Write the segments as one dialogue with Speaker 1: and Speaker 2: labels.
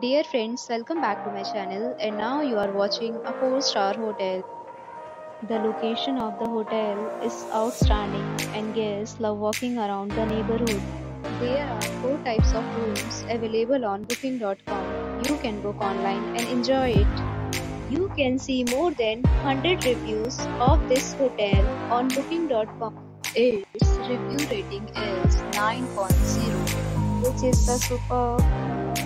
Speaker 1: Dear friends, welcome back to my channel and now you are watching a 4-star hotel. The location of the hotel is outstanding and guests love walking around the neighborhood. There are 4 types of rooms available on booking.com. You can book online and enjoy it. You can see more than 100 reviews of this hotel on booking.com. Its review rating is 9.0 which is the superb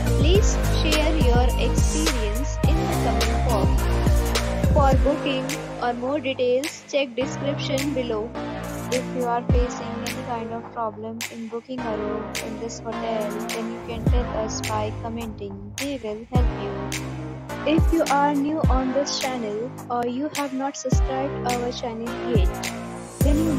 Speaker 1: Please share your experience in the comment box. For booking or more details, check description below. If you are facing any kind of problem in booking a room in this hotel, then you can tell us by commenting. We will help you. If you are new on this channel or you have not subscribed our channel yet,